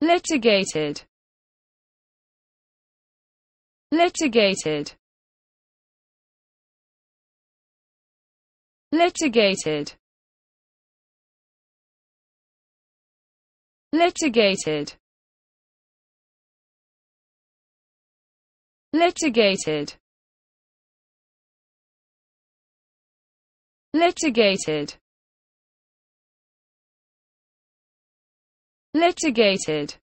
litigated. Litigated. Litigated. Litigated. Litigated. Litigated litigated